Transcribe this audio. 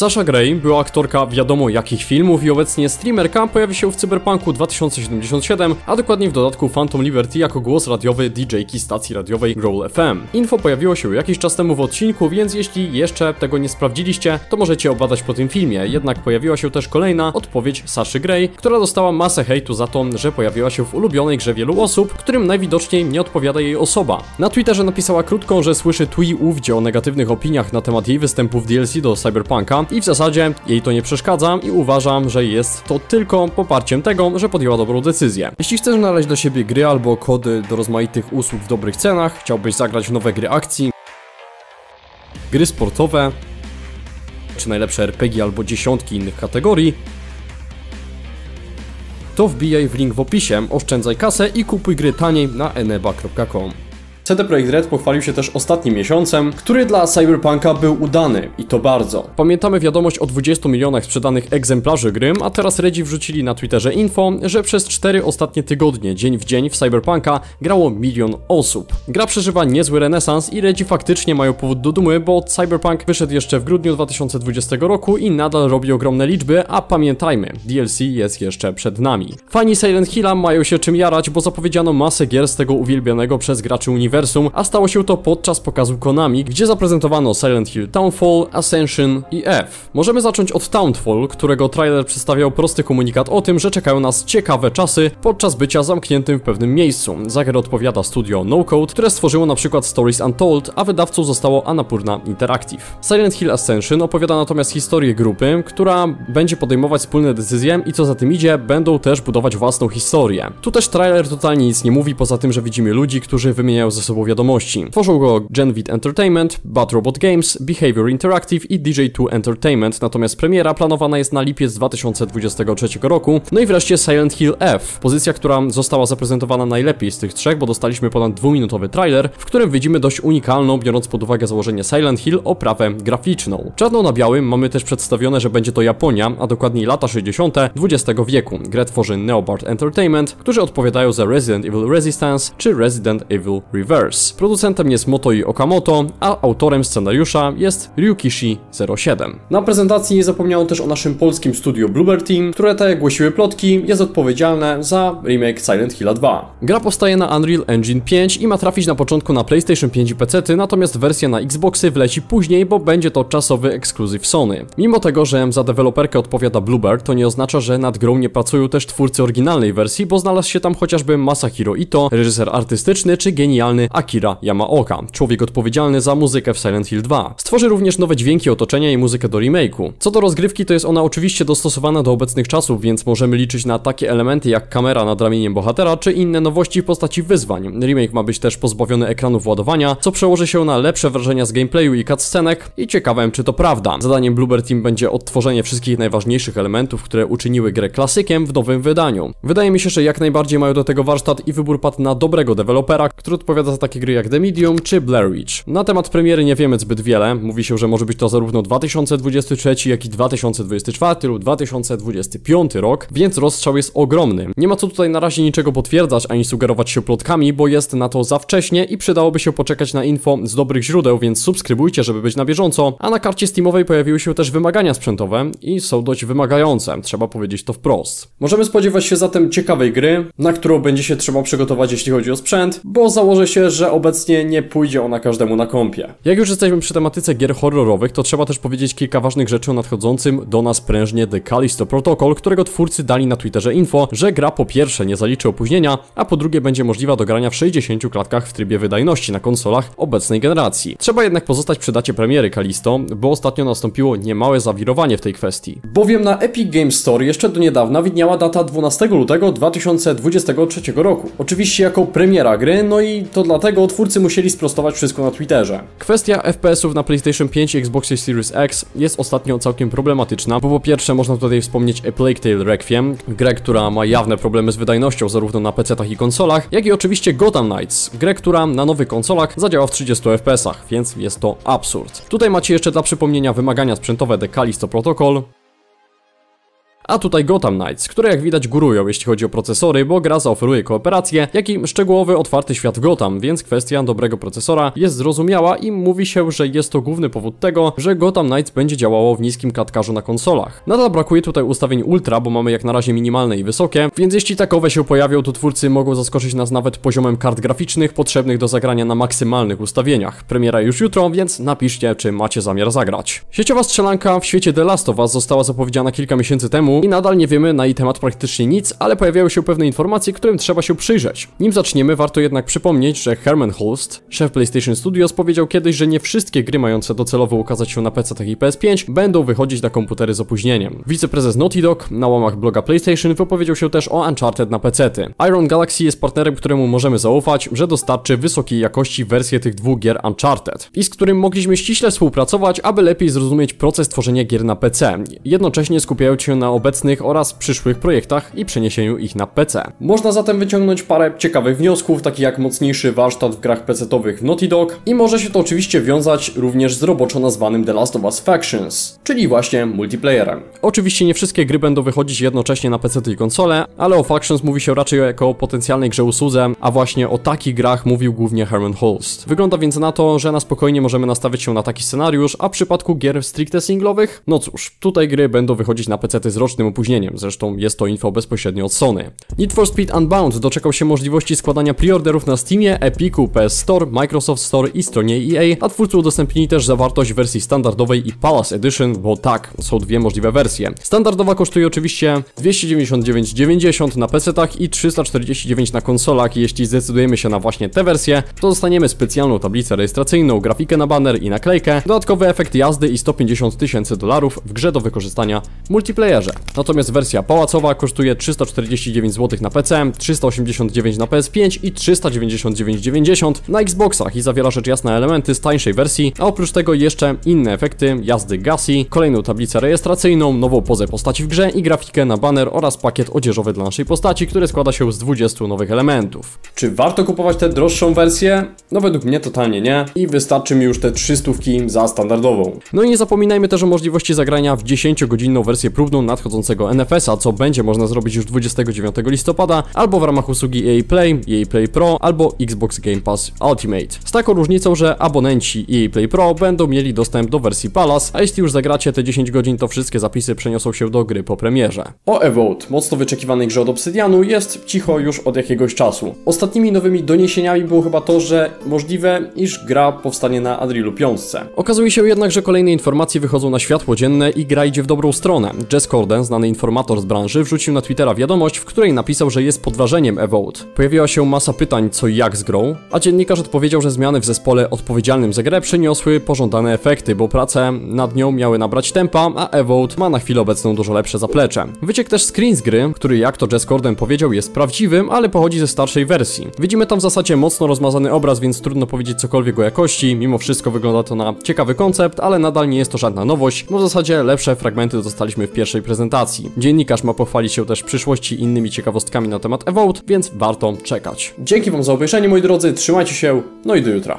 Sasha Grey była aktorka wiadomo jakich filmów i obecnie streamerka pojawi się w Cyberpunku 2077, a dokładnie w dodatku Phantom Liberty jako głos radiowy DJ-ki stacji radiowej Roll FM. Info pojawiło się jakiś czas temu w odcinku, więc jeśli jeszcze tego nie sprawdziliście, to możecie obadać po tym filmie. Jednak pojawiła się też kolejna odpowiedź Saszy Grey, która dostała masę hejtu za to, że pojawiła się w ulubionej grze wielu osób, którym najwidoczniej nie odpowiada jej osoba. Na Twitterze napisała krótko, że słyszy tu i ówdzie o negatywnych opiniach na temat jej występu w DLC do Cyberpunka i w zasadzie jej to nie przeszkadza i uważam, że jest to tylko poparciem tego, że podjęła dobrą decyzję. Jeśli chcesz znaleźć dla siebie gry albo kody do rozmaitych usług w dobrych cenach, chciałbyś zagrać w nowe gry akcji, gry sportowe, czy najlepsze RPG albo dziesiątki innych kategorii, to wbijaj w link w opisie, oszczędzaj kasę i kupuj gry taniej na eneba.com. CD Projekt Red pochwalił się też ostatnim miesiącem, który dla Cyberpunka był udany i to bardzo. Pamiętamy wiadomość o 20 milionach sprzedanych egzemplarzy gry, a teraz Redzi wrzucili na Twitterze info, że przez 4 ostatnie tygodnie, dzień w dzień w Cyberpunka grało milion osób. Gra przeżywa niezły renesans i Redzi faktycznie mają powód do dumy, bo Cyberpunk wyszedł jeszcze w grudniu 2020 roku i nadal robi ogromne liczby, a pamiętajmy, DLC jest jeszcze przed nami. Fani Silent Hilla mają się czym jarać, bo zapowiedziano masę gier z tego uwielbianego przez graczy uniwersum uniwersum, a stało się to podczas pokazu Konami, gdzie zaprezentowano Silent Hill Townfall, Ascension i F. Możemy zacząć od Townfall, którego trailer przedstawiał prosty komunikat o tym, że czekają nas ciekawe czasy podczas bycia zamkniętym w pewnym miejscu. Za grę odpowiada studio No Code, które stworzyło na przykład Stories Untold, a wydawcą zostało Annapurna Interactive. Silent Hill Ascension opowiada natomiast historię grupy, która będzie podejmować wspólne decyzje i co za tym idzie, będą też budować własną historię. Tu też trailer totalnie nic nie mówi, poza tym, że widzimy ludzi, którzy wymieniają ze sobą sobą wiadomości. Tworzą go Genvid Entertainment, Bad Robot Games, Behavior Interactive i DJ2 Entertainment, natomiast premiera planowana jest na lipiec 2023 roku. No i wreszcie Silent Hill F, pozycja, która została zaprezentowana najlepiej z tych trzech, bo dostaliśmy ponad dwuminutowy trailer, w którym widzimy dość unikalną, biorąc pod uwagę założenie Silent Hill, oprawę graficzną. Czarno na białym mamy też przedstawione, że będzie to Japonia, a dokładniej lata 60. XX wieku. Grę tworzy Neobart Entertainment, którzy odpowiadają za Resident Evil Resistance czy Resident Evil Reverse. Producentem jest Motoi Okamoto, a autorem scenariusza jest Ryukishi07. Na prezentacji nie zapomniano też o naszym polskim studiu Bluebird Team, które tak jak głosiły plotki, jest odpowiedzialne za remake Silent Hill 2. Gra powstaje na Unreal Engine 5 i ma trafić na początku na PlayStation 5 i PC, natomiast wersja na Xboxy wleci później, bo będzie to czasowy ekskluzyw Sony. Mimo tego, że za deweloperkę odpowiada Bluebird, to nie oznacza, że nad grą nie pracują też twórcy oryginalnej wersji, bo znalazł się tam chociażby Masahiro Ito, reżyser artystyczny czy genialny Akira Yamaoka, człowiek odpowiedzialny za muzykę w Silent Hill 2. Stworzy również nowe dźwięki otoczenia i muzykę do remake'u. Co do rozgrywki, to jest ona oczywiście dostosowana do obecnych czasów, więc możemy liczyć na takie elementy jak kamera nad ramieniem bohatera, czy inne nowości w postaci wyzwań. Remake ma być też pozbawiony ekranu władowania, co przełoży się na lepsze wrażenia z gameplayu i cutscenek i ciekawem czy to prawda. Zadaniem Bluebird Team będzie odtworzenie wszystkich najważniejszych elementów, które uczyniły grę klasykiem w nowym wydaniu. Wydaje mi się, że jak najbardziej mają do tego warsztat i wybór padł na dobrego dewelopera, który odpowiada za takie gry jak The Medium czy Blair Witch. Na temat premiery nie wiemy zbyt wiele. Mówi się, że może być to zarówno 2023, jak i 2024 lub 2025 rok, więc rozstrzał jest ogromny. Nie ma co tutaj na razie niczego potwierdzać ani sugerować się plotkami, bo jest na to za wcześnie i przydałoby się poczekać na info z dobrych źródeł, więc subskrybujcie, żeby być na bieżąco. A na karcie Steamowej pojawiły się też wymagania sprzętowe i są dość wymagające, trzeba powiedzieć to wprost. Możemy spodziewać się zatem ciekawej gry, na którą będzie się trzeba przygotować jeśli chodzi o sprzęt, bo założę się, że obecnie nie pójdzie ona każdemu na kąpie. Jak już jesteśmy przy tematyce gier horrorowych, to trzeba też powiedzieć kilka ważnych rzeczy o nadchodzącym do nas prężnie The Callisto Protocol, którego twórcy dali na Twitterze info, że gra po pierwsze nie zaliczy opóźnienia, a po drugie będzie możliwa do grania w 60 klatkach w trybie wydajności na konsolach obecnej generacji. Trzeba jednak pozostać przy dacie premiery Callisto, bo ostatnio nastąpiło niemałe zawirowanie w tej kwestii. Bowiem na Epic Games Store jeszcze do niedawna widniała data 12 lutego 2023 roku. Oczywiście jako premiera gry, no i to dlatego twórcy musieli sprostować wszystko na Twitterze. Kwestia FPS-ów na PlayStation 5 i Xbox Series X jest ostatnio całkiem problematyczna, bo po pierwsze można tutaj wspomnieć A Plague Tale Requiem, grę, która ma jawne problemy z wydajnością zarówno na PC-tach i konsolach, jak i oczywiście Gotham Knights, grę, która na nowych konsolach zadziała w 30 FPS-ach, więc jest to absurd. Tutaj macie jeszcze dla przypomnienia wymagania sprzętowe The Callisto Protocol, A tutaj Gotham Knights, które jak widać górują jeśli chodzi o procesory, bo gra zaoferuje kooperację, jak i szczegółowy, otwarty świat Gotham, więc kwestia dobrego procesora jest zrozumiała i mówi się, że jest to główny powód tego, że Gotham Knights będzie działało w niskim klatkarzu na konsolach. Nadal brakuje tutaj ustawień ultra, bo mamy jak na razie minimalne i wysokie, więc jeśli takowe się pojawią, to twórcy mogą zaskoczyć nas nawet poziomem kart graficznych potrzebnych do zagrania na maksymalnych ustawieniach. Premiera już jutro, więc napiszcie, czy macie zamiar zagrać. Sieciowa strzelanka w świecie The Last of Us została zapowiedziana kilka miesięcy temu i nadal nie wiemy na jej temat praktycznie nic, ale pojawiały się pewne informacje, którym trzeba się przyjrzeć. Nim zaczniemy, warto jednak przypomnieć, że Herman Holst, szef PlayStation Studios, powiedział kiedyś, że nie wszystkie gry mające docelowo ukazać się na PC i PS5 będą wychodzić na komputery z opóźnieniem. Wiceprezes Naughty Dog na łamach bloga PlayStation wypowiedział się też o Uncharted na PC. Iron Galaxy jest partnerem, któremu możemy zaufać, że dostarczy wysokiej jakości wersję tych dwóch gier Uncharted i z którym mogliśmy ściśle współpracować, aby lepiej zrozumieć proces tworzenia gier na PC, jednocześnie skupiając się na obecnych oraz przyszłych projektach i przeniesieniu ich na PC. Można zatem wyciągnąć parę ciekawych wniosków, takich jak mocniejszy warsztat w grach PC-owych w Naughty Dog i może się to oczywiście wiązać również z roboczo nazwanym The Last of Us Factions, czyli właśnie multiplayerem. Oczywiście nie wszystkie gry będą wychodzić jednocześnie na PC i konsole, ale o Factions mówi się raczej jako o potencjalnej grze usłudze, a właśnie o takich grach mówił głównie Herman Holst. Wygląda więc na to, że na spokojnie możemy nastawić się na taki scenariusz, a w przypadku gier stricte singlowych, no cóż, tutaj gry będą wychodzić na PC z rocznym opóźnieniem, zresztą jest to info bezpośrednio od Sony. Need for Speed Unbound doczekał się możliwości składania preorderów na Steamie, Epiku, PS Store, Microsoft Store i stronie EA, a twórcy udostępnili też zawartość wersji standardowej i Palace Edition, bo tak, są dwie możliwe wersje. Standardowa kosztuje oczywiście 299,90 na PC-tach i 349 na konsolach jeśli zdecydujemy się na właśnie tę wersję, to dostaniemy specjalną tablicę rejestracyjną, grafikę na banner i naklejkę, dodatkowy efekt jazdy i 150 tysięcy dolarów w grze do wykorzystania w multiplayerze. Natomiast wersja pałacowa kosztuje 349 zł na PC, 389 na PS5 i 399,90 na Xboxach i zawiera rzecz jasna elementy z tańszej wersji, a oprócz tego jeszcze inne efekty, jazdy Gassi, kolejną tablicę rejestracyjną, nową pozę postaci w grze i grafikę na banner oraz pakiet odzieżowy dla naszej postaci, który składa się z 20 nowych elementów. Czy warto kupować tę droższą wersję? No według mnie totalnie nie i wystarczy mi już te 300 za standardową. No i nie zapominajmy też o możliwości zagrania w 10-godzinną wersję próbną nadchodzącego NFS-a, co będzie można zrobić już 29 listopada, albo w ramach usługi EA Play, EA Play Pro, albo Xbox Game Pass Ultimate. Z taką różnicą, że abonenci EA Play Pro będą mieli dostęp do wersji Palace, a jeśli już zagracie te 10 godzin, to wszystkie zapisy przeniosą się do gry po premierze. O Evote, mocno wyczekiwanej grze od Obsydianu, jest cicho już od jakiegoś czasu. Ostatnimi nowymi doniesieniami było chyba to, że możliwe, iż gra powstanie na Unrealu 5. Okazuje się jednak, że kolejne informacje wychodzą na światło dzienne i gra idzie w dobrą stronę. Jess Corden, znany informator z branży, wrzucił na Twittera wiadomość, w której napisał, że jest pod wrażeniem Evote. Pojawiła się masa pytań co i jak z grą, a dziennikarz odpowiedział, że zmiany w zespole odpowiedzialnym za grę przyniosły pożądane efekty, bo prace nad nią miały nabrać tempa, a Evote ma na chwilę obecną dużo lepsze zaplecze. Wyciekł też screen z gry, który jak to Jess Corden powiedział jest prawdziwym, ale pochodzi ze starszej wersji. Widzimy tam w zasadzie mocno rozmazany obraz, więc trudno powiedzieć cokolwiek o jakości, mimo wszystko wygląda to na ciekawy koncept, ale nadal nie jest to żadna nowość, bo w zasadzie lepsze fragmenty dostaliśmy w pierwszej prezentacji. Dziennikarz ma pochwalić się też w przyszłości innymi ciekawostkami na temat Evote, więc warto czekać. Dzięki wam za obejrzenie moi drodzy, trzymajcie się, no i do jutra.